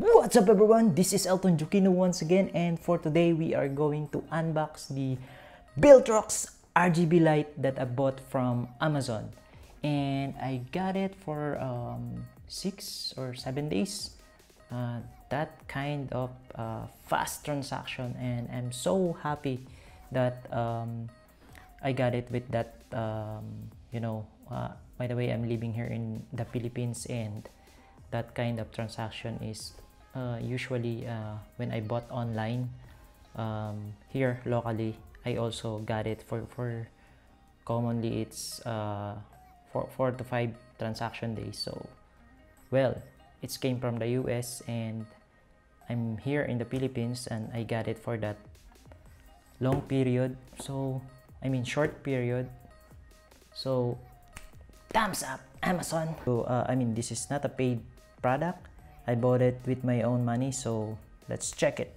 What's up everyone? This is Elton Jukino once again and for today we are going to unbox the Viltrox RGB light that I bought from Amazon and I got it for um, 6 or 7 days. Uh, that kind of uh, fast transaction and I'm so happy that um, I got it with that um, you know uh, by the way I'm living here in the Philippines and that kind of transaction is uh, usually uh, when I bought online um, here locally I also got it for for commonly it's uh, four, four to five transaction days. So well it came from the US and I'm here in the Philippines and I got it for that long period. So I mean short period. So thumbs up Amazon. So uh, I mean this is not a paid product I bought it with my own money so let's check it.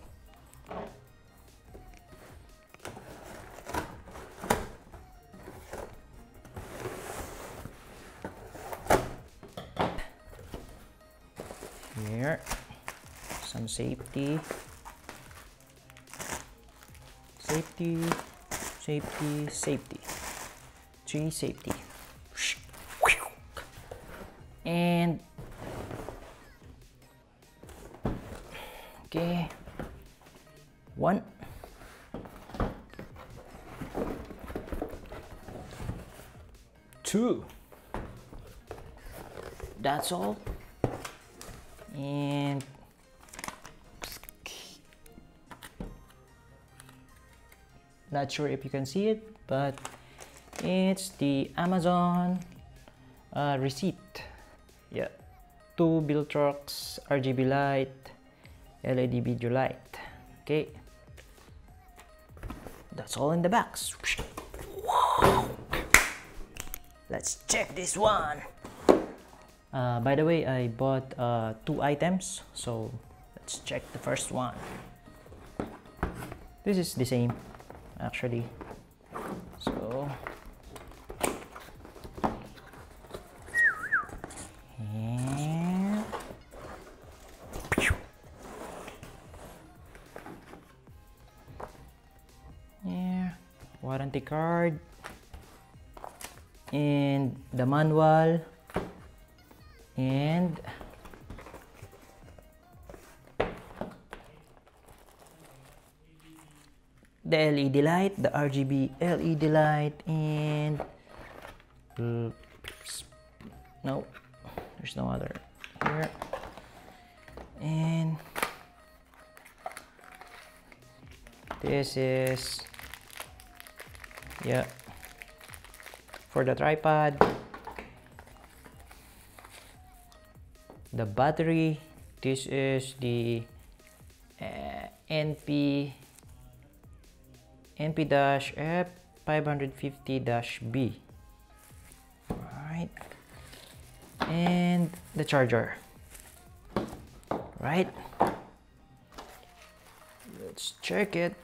Here some safety. Safety safety safety. Three safety. And okay one. Two. That's all. And not sure if you can see it but it's the Amazon uh, receipt. Yeah. Two Viltrox RGB light LED video light. Okay. That's all in the box. Let's check this one. Uh, by the way I bought uh, two items so let's check the first one. This is the same actually warranty card and the manual and the LED light, the RGB LED light, and no, there's no other here, and this is yeah. For the tripod. The battery. This is the uh, NP NP-F 550-B right and the charger. Right. Let's check it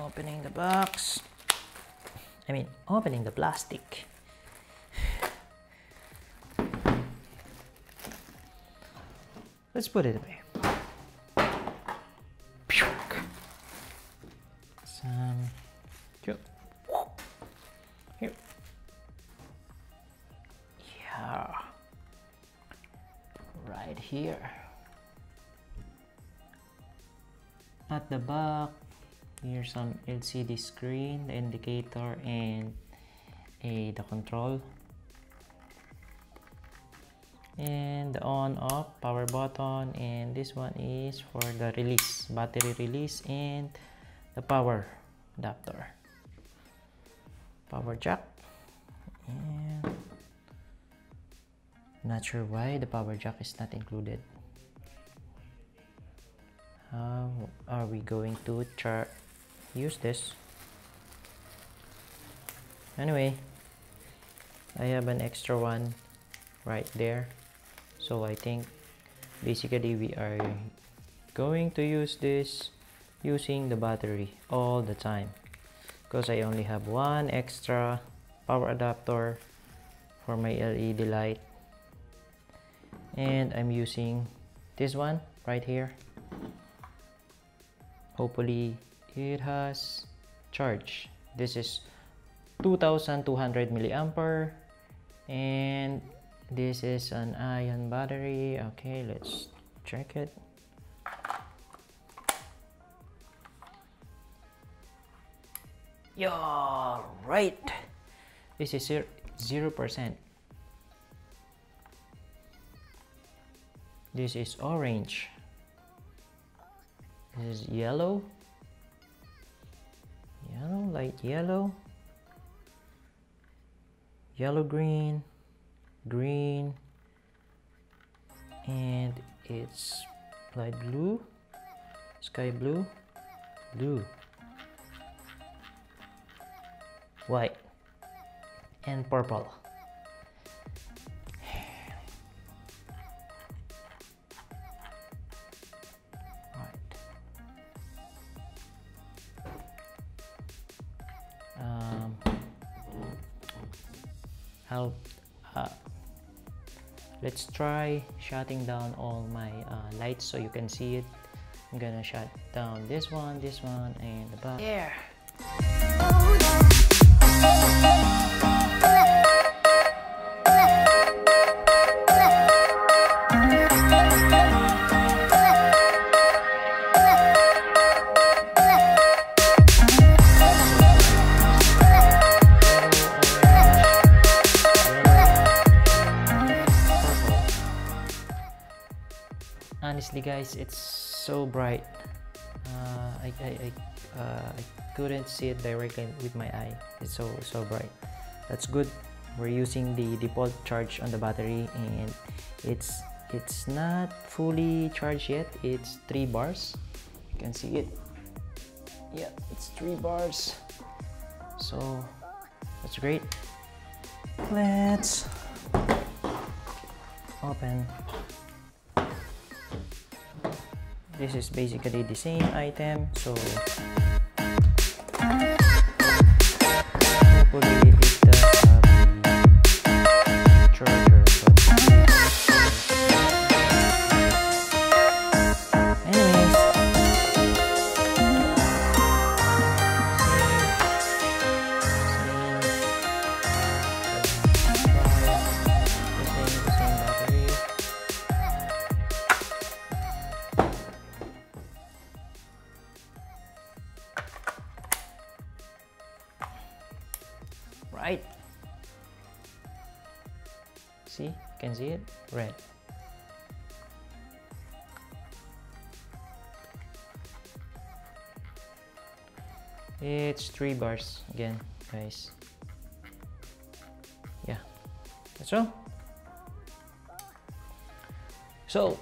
opening the box. I mean opening the plastic. Let's put it away. Some. Here. Yeah. Right here. At the back here's some LCD screen the indicator and a the control. And the on off power button and this one is for the release battery release and the power adapter. Power jack. And not sure why the power jack is not included. How are we going to char use this. Anyway I have an extra one right there. So I think basically we are going to use this using the battery all the time. Because I only have one extra power adapter for my LED light. And I'm using this one right here. Hopefully it has charge. This is 2200 milliampere and this is an ion battery. Okay let's check it. Yeah right. This is zero percent. This is orange. This is yellow yellow light yellow. Yellow green green. And it's light blue sky blue blue. White and purple I'll uh, let's try shutting down all my uh, lights so you can see it. I'm gonna shut down this one this one and the back. There honestly guys it's so bright. Uh, I, I, I, uh, I couldn't see it directly with my eye. It's so so bright. That's good. We're using the default charge on the battery and it's it's not fully charged yet. It's three bars. You can see it. Yeah it's three bars. So that's great. Let's open this is basically the same item so. Hopefully can see it? Red. It's three bars again guys. Yeah that's all. So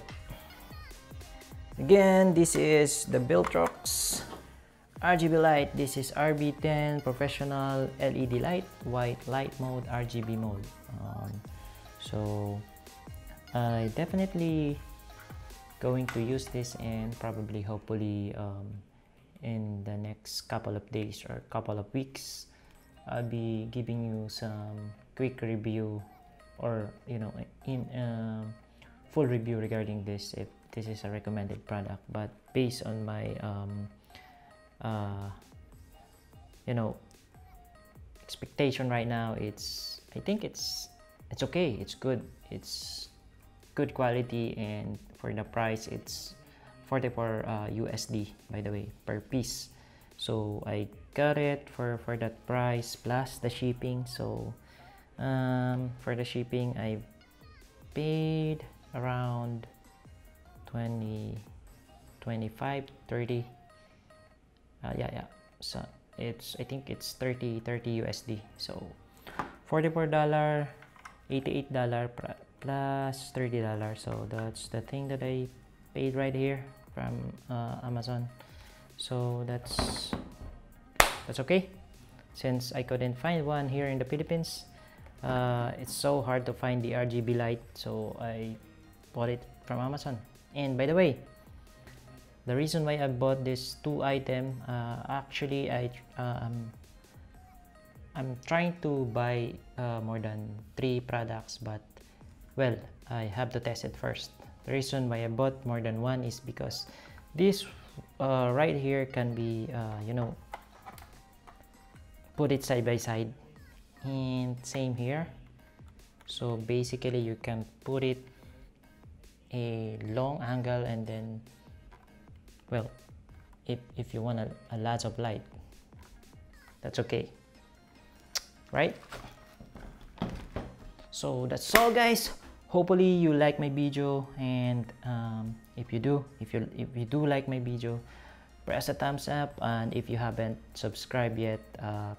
again this is the Viltrox RGB light, this is RB10 professional LED light, white light mode, RGB mode. Um, so I definitely going to use this and probably hopefully um, in the next couple of days or couple of weeks I'll be giving you some quick review or you know in uh, full review regarding this if this is a recommended product. But based on my um, uh, you know expectation right now it's I think it's it's okay it's good. It's good quality and for the price it's 44 uh, USD by the way per piece. So I got it for for that price plus the shipping. So um, for the shipping I paid around 20 25 30 uh, yeah yeah. So it's i think it's 30 30 usd so 44 dollar 88 dollar plus plus 30 dollar. So that's the thing that i paid right here from uh, amazon. So that's that's okay. Since i couldn't find one here in the philippines uh, it's so hard to find the rgb light so i bought it from amazon. And by the way the reason why I bought this two item uh, actually I um, I'm trying to buy uh, more than three products but well I have to test it first. The reason why I bought more than one is because this uh, right here can be uh, you know put it side by side. And same here. So basically you can put it a long angle and then well if, if you want a, a lot of light that's okay right? So that's all guys. Hopefully you like my video and um, if you do if you if you do like my video press a thumbs up and if you haven't subscribed yet uh,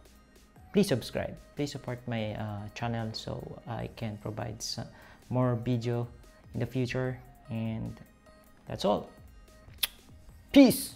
please subscribe. Please support my uh, channel so I can provide some more video in the future. And that's all. Peace